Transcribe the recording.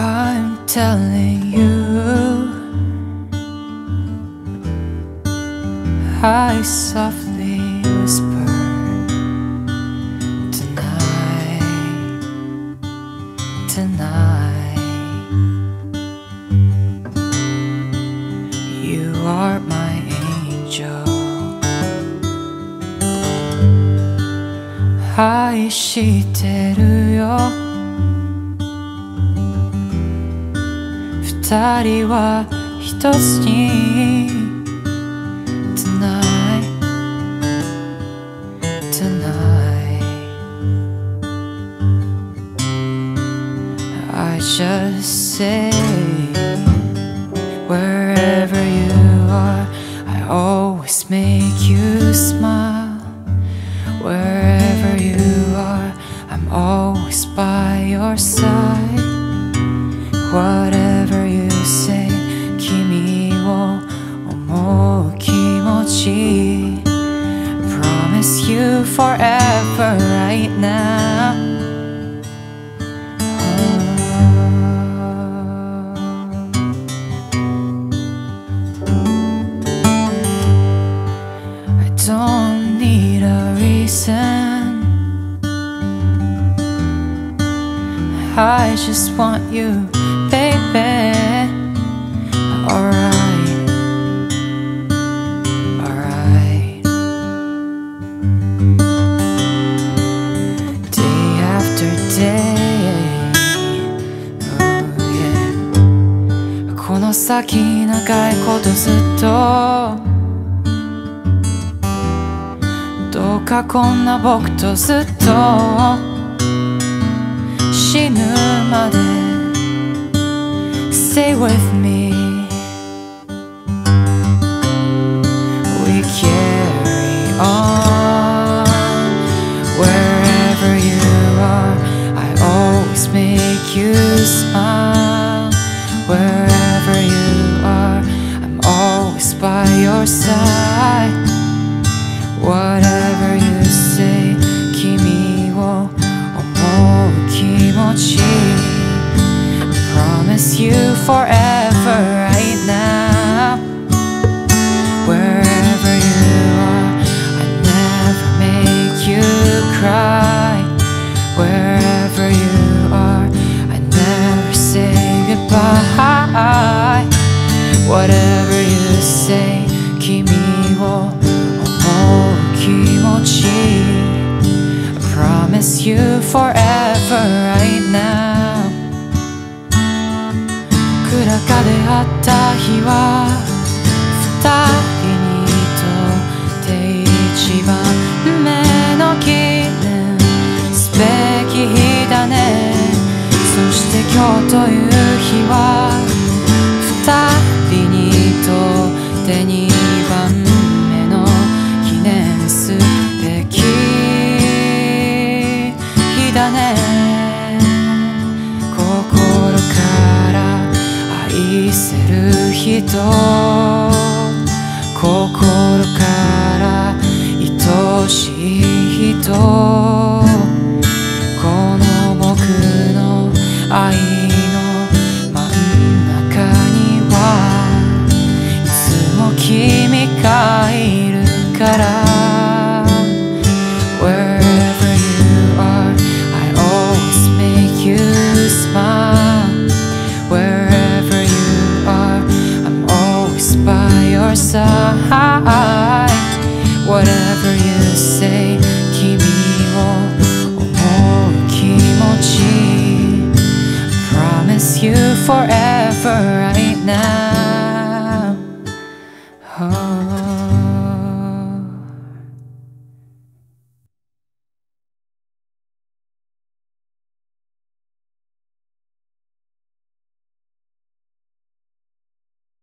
I'm telling you. I softly whisper Tonight Tonight. You are my angel. 愛してるよ二人は一つに Tonight Tonight I just say Wherever you are I always make you smile by your side Whatever you say 君を思う気持ち Promise you forever right now I just want you, baby. Alright, alright. Day after day, oh yeah. この先長いことずっとどうかこんな僕とずっと死ぬまで Stay with me forever right now. Wherever you are I'd never make you cry. Wherever you are I'd never say goodbye. Whatever you say Kimi wo omou kimochi I promise you forever. 中で会った日は二人にとって一番目の記念すべき日だね。そして今日という愛せる人。心から high. Whatever you say. Promise you forever right now.